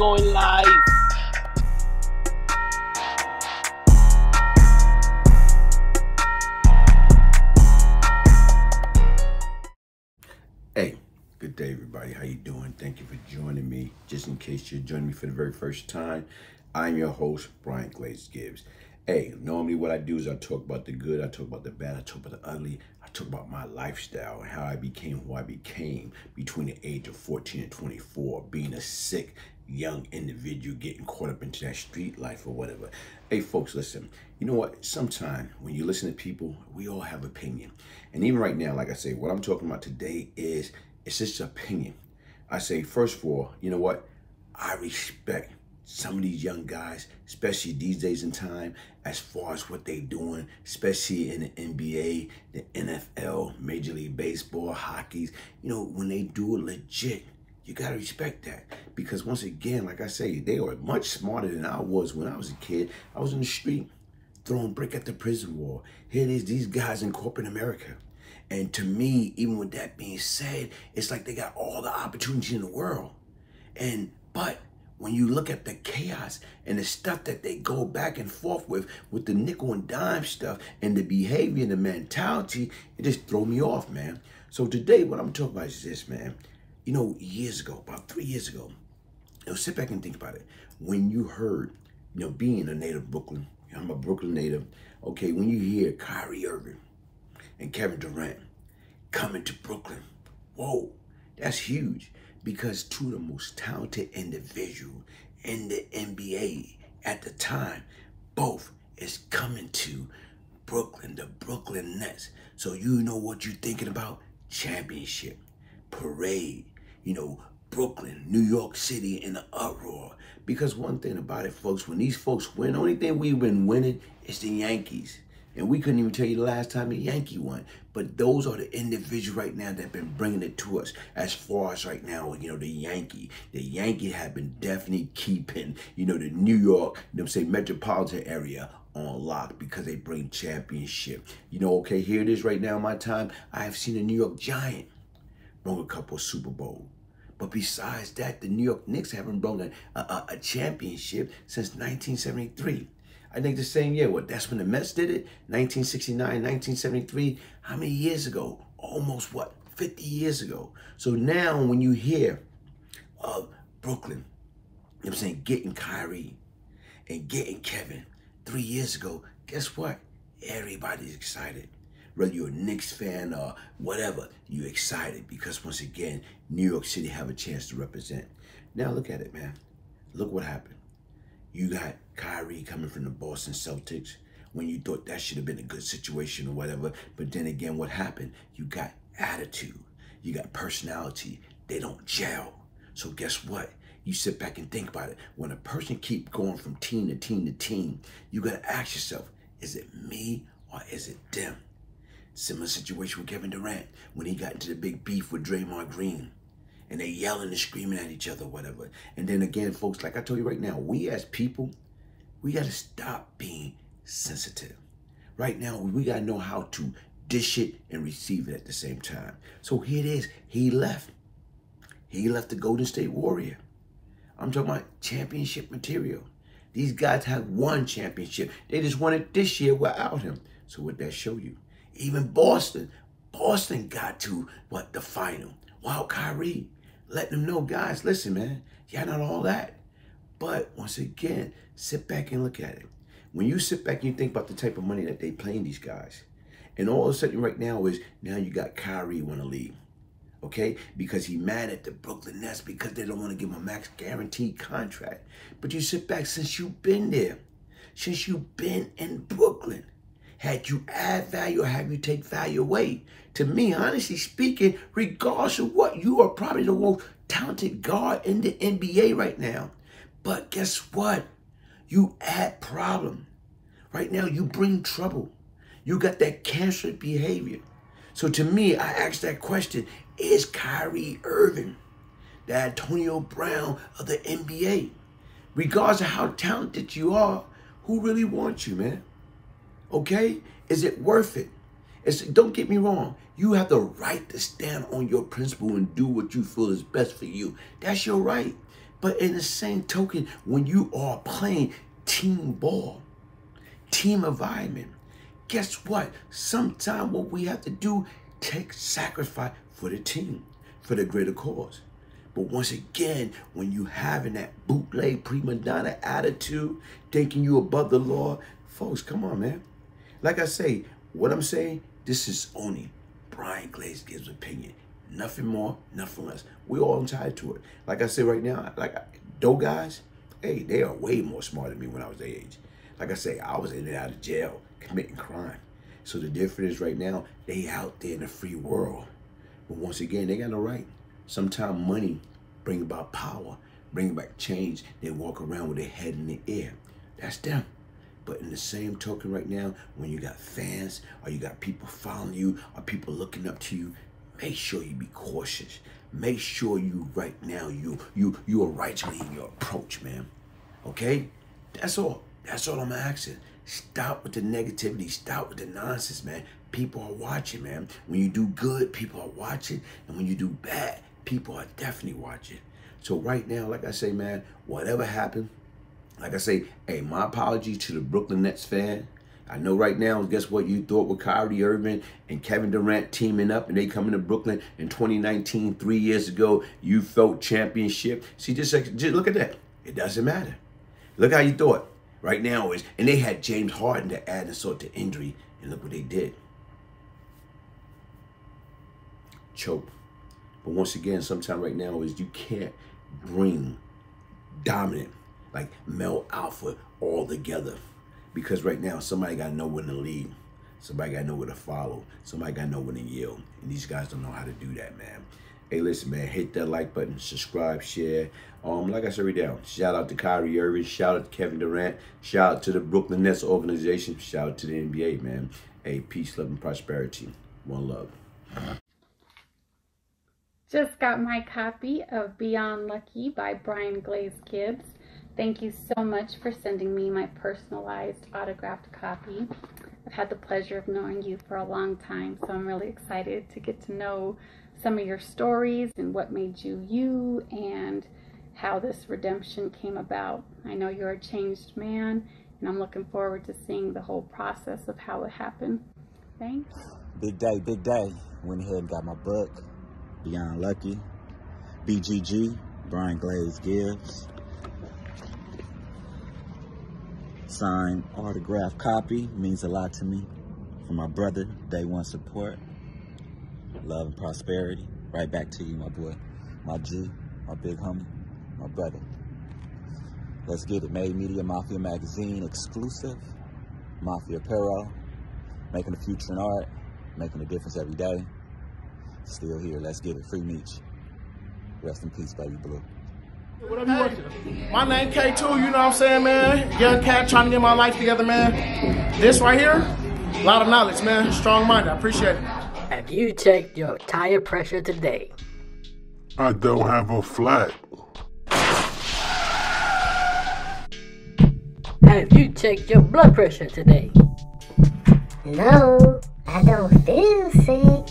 going live. Hey, good day everybody. How you doing? Thank you for joining me. Just in case you're joining me for the very first time, I'm your host, Brian Glaze Gibbs. Hey, normally what I do is I talk about the good, I talk about the bad, I talk about the ugly, I talk about my lifestyle and how I became who I became between the age of 14 and 24, being a sick young individual getting caught up into that street life or whatever. Hey folks, listen, you know what? Sometimes when you listen to people, we all have opinion. And even right now, like I say, what I'm talking about today is it's just opinion. I say, first of all, you know what? I respect some of these young guys, especially these days in time, as far as what they're doing, especially in the NBA, the NFL, Major League Baseball, hockey, you know, when they do it legit, you gotta respect that. Because once again, like I say, they are much smarter than I was when I was a kid. I was in the street throwing brick at the prison wall. Here it is, these guys in corporate America. And to me, even with that being said, it's like they got all the opportunity in the world. And but when you look at the chaos and the stuff that they go back and forth with, with the nickel and dime stuff and the behavior and the mentality, it just throw me off, man. So today, what I'm talking about is this, man. You know, years ago, about three years ago, you know, sit back and think about it. When you heard, you know, being a native Brooklyn, I'm a Brooklyn native. Okay, when you hear Kyrie Irving and Kevin Durant coming to Brooklyn, whoa, that's huge because two of the most talented individuals in the NBA at the time, both is coming to Brooklyn, the Brooklyn Nets. So you know what you're thinking about? Championship, parade, you know, Brooklyn, New York City in the uproar. Because one thing about it, folks, when these folks win, the only thing we've been winning is the Yankees. And we couldn't even tell you the last time a Yankee won. But those are the individuals right now that have been bringing it to us. As far as right now, you know, the Yankee. The Yankee have been definitely keeping, you know, the New York, you know, say metropolitan area on lock because they bring championship. You know, okay, here it is right now my time. I have seen a New York Giant bring a couple Super Bowl. But besides that, the New York Knicks haven't brought a, a, a championship since 1973. I think the same year. What? That's when the Mets did it. 1969, 1973. How many years ago? Almost what? 50 years ago. So now when you hear of Brooklyn, you know what I'm saying, getting Kyrie and getting Kevin three years ago, guess what? Everybody's excited. Whether you're a Knicks fan or whatever, you're excited because once again, New York City have a chance to represent. Now look at it, man. Look what happened. You got Kyrie coming from the Boston Celtics when you thought that should have been a good situation or whatever. But then again, what happened? You got attitude. You got personality. They don't gel. So guess what? You sit back and think about it. When a person keep going from team to team to team, you got to ask yourself, is it me or is it them? Similar situation with Kevin Durant when he got into the big beef with Draymond Green and they yelling and screaming at each other, whatever. And then again, folks, like I told you right now, we as people, we got to stop being sensitive. Right now, we got to know how to dish it and receive it at the same time. So here it is. He left. He left the Golden State Warrior. I'm talking about championship material. These guys have won championship. They just won it this year without him. So what that show you? Even Boston. Boston got to, what, the final. Wow, Kyrie letting them know, guys, listen, man, y'all not all that. But once again, sit back and look at it. When you sit back and you think about the type of money that they playing these guys, and all of a sudden right now is now you got Kyrie want to leave. Okay? Because he mad at the Brooklyn Nets because they don't want to give him a max guaranteed contract. But you sit back since you've been there, since you've been in Brooklyn. Had you add value or have you take value away? To me, honestly speaking, regardless of what, you are probably the most talented guard in the NBA right now. But guess what? You add problem. Right now, you bring trouble. You got that cancer behavior. So to me, I ask that question, is Kyrie Irving the Antonio Brown of the NBA? Regardless of how talented you are, who really wants you, man? Okay? Is it worth it? It's, don't get me wrong. You have the right to stand on your principle and do what you feel is best for you. That's your right. But in the same token, when you are playing team ball, team environment, guess what? Sometimes what we have to do, take sacrifice for the team, for the greater cause. But once again, when you having that bootleg prima donna attitude, thinking you above the law, folks, come on, man. Like I say, what I'm saying, this is only Brian Glaze Gibbs opinion. Nothing more, nothing less. We're all entitled to it. Like I said right now, like those guys, hey, they are way more smart than me when I was their age. Like I say, I was in and out of jail committing crime. So the difference is right now, they out there in the free world. But once again, they got no right. Sometimes money bring about power, bring about change. They walk around with their head in the air. That's them. But in the same token right now, when you got fans or you got people following you or people looking up to you, make sure you be cautious. Make sure you right now you you you are rightly in your approach, man. Okay? That's all. That's all I'm asking. Stop with the negativity. Stop with the nonsense, man. People are watching, man. When you do good, people are watching. And when you do bad, people are definitely watching. So right now, like I say, man, whatever happened, like I say, hey, my apology to the Brooklyn Nets fan. I know right now, guess what you thought with Kyrie Irving and Kevin Durant teaming up and they coming to Brooklyn in 2019, three years ago, you felt championship. See, just, just look at that. It doesn't matter. Look how you thought. Right now is, and they had James Harden to add insult to injury, and look what they did. Choke. But once again, sometime right now is you can't bring dominant, like male alpha all together. Because right now, somebody got to know when to lead. Somebody got to know where to follow. Somebody got to know when to yield. And these guys don't know how to do that, man. Hey, listen, man, hit that like button, subscribe, share. Um, like I said right down, shout out to Kyrie Irving, shout out to Kevin Durant, shout out to the Brooklyn Nets organization, shout out to the NBA, man. Hey, peace, love, and prosperity. One love. Just got my copy of Beyond Lucky by Brian Glaze Gibbs. Thank you so much for sending me my personalized autographed copy. I've had the pleasure of knowing you for a long time, so I'm really excited to get to know some of your stories and what made you you and how this redemption came about. I know you're a changed man, and I'm looking forward to seeing the whole process of how it happened. Thanks. Big day, big day. Went ahead and got my book, Beyond Lucky. BGG, Brian Glaze Gibbs. Signed autograph copy, means a lot to me. For my brother, day one support. Love and prosperity. Right back to you, my boy. My G, my big homie, my brother. Let's get it. Made Media Mafia Magazine exclusive. Mafia Apparel. Making a future in art. Making a difference every day. Still here. Let's get it. Free Meech. Rest in peace, baby blue. Whatever you want My name K2, you know what I'm saying, man? Young cat trying to get my life together, man. This right here, a lot of knowledge, man. Strong mind, I appreciate it. Have you checked your tire pressure today? I don't have a flat. Have you checked your blood pressure today? No, I don't feel sick.